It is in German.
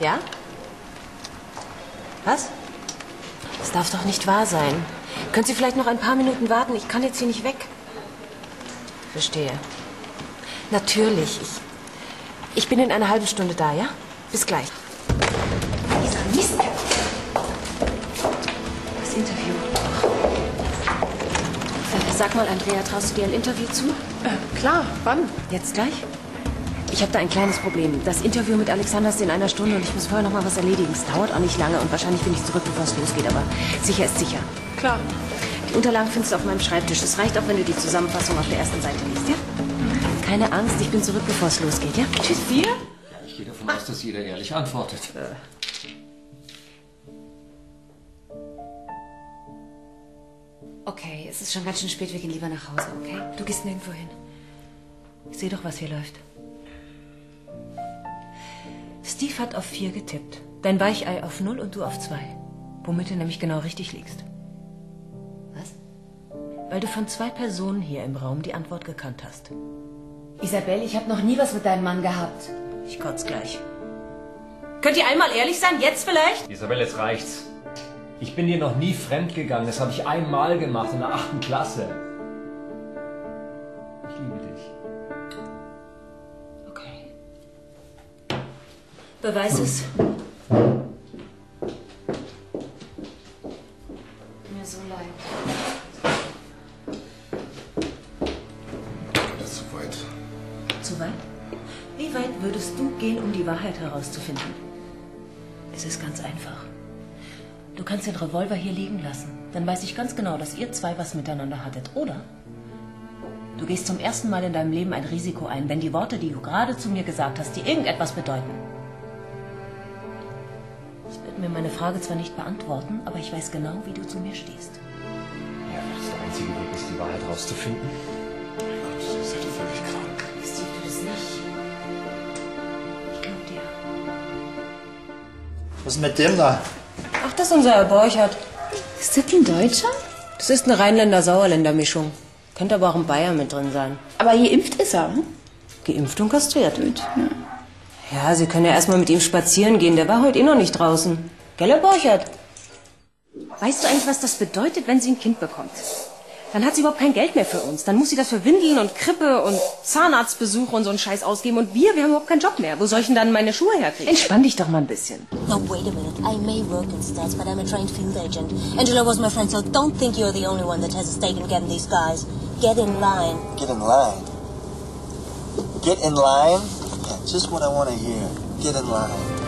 Ja? Was? Das darf doch nicht wahr sein. Können Sie vielleicht noch ein paar Minuten warten? Ich kann jetzt hier nicht weg. Verstehe. Natürlich. Ich, ich bin in einer halben Stunde da, ja? Bis gleich. Dieser Mist. Das Interview. Sag mal, Andrea, traust du dir ein Interview zu? Äh, klar, wann? Jetzt gleich? Ich habe da ein kleines Problem. Das Interview mit Alexander ist in einer Stunde und ich muss vorher noch mal was erledigen. Es dauert auch nicht lange und wahrscheinlich bin ich zurück, bevor es losgeht, aber sicher ist sicher. Klar. Die Unterlagen findest du auf meinem Schreibtisch. Es reicht auch, wenn du die Zusammenfassung auf der ersten Seite liest, ja? Keine Angst, ich bin zurück, bevor es losgeht, ja? Tschüss, wir? Ich gehe davon aus, dass jeder ehrlich antwortet. Okay, es ist schon ganz schön spät. Wir gehen lieber nach Hause, okay? Du gehst nirgendwo hin. Ich sehe doch, was hier läuft. Steve hat auf vier getippt. Dein Weichei auf null und du auf zwei. Womit du nämlich genau richtig liegst. Was? Weil du von zwei Personen hier im Raum die Antwort gekannt hast. Isabel, ich habe noch nie was mit deinem Mann gehabt. Ich kotz gleich. Könnt ihr einmal ehrlich sein? Jetzt vielleicht? Isabel, jetzt reicht's. Ich bin dir noch nie fremd gegangen. Das habe ich einmal gemacht in der achten Klasse. Beweis es. Mir so leid. Das ist zu weit. Zu weit? Wie weit würdest du gehen, um die Wahrheit herauszufinden? Es ist ganz einfach. Du kannst den Revolver hier liegen lassen. Dann weiß ich ganz genau, dass ihr zwei was miteinander hattet. Oder du gehst zum ersten Mal in deinem Leben ein Risiko ein, wenn die Worte, die du gerade zu mir gesagt hast, dir irgendetwas bedeuten. Das wird mir meine Frage zwar nicht beantworten, aber ich weiß genau, wie du zu mir stehst. Ja, das der einzige Weg ist, die Wahrheit rauszufinden. Mein Gott, ihr seid doch völlig krank. Du bist nicht. Ich glaub dir. Was ist mit dem da? Ach, das ist unser Herr Borchert. Ist das ein Deutscher? Das ist eine Rheinländer-Sauerländer-Mischung. Könnte aber auch ein Bayer mit drin sein. Aber geimpft ist er. Hm? Geimpft und kastriert. Ja, Sie können ja erstmal mit ihm spazieren gehen. Der war heute eh noch nicht draußen. Gell, Herr Borchert? Weißt du eigentlich, was das bedeutet, wenn sie ein Kind bekommt? Dann hat sie überhaupt kein Geld mehr für uns. Dann muss sie das für Windeln und Krippe und Zahnarztbesuche und so einen Scheiß ausgeben. Und wir, wir haben überhaupt keinen Job mehr. Wo soll ich denn dann meine Schuhe herkriegen? Entspann dich doch mal ein bisschen. No, wait a minute. I may work in stats, but I'm a trained field agent. Angela was my friend, so don't think you're the only one that has a stake in getting these guys. Get in line. Get in line. Get in line? Just what I want to hear. Get in line.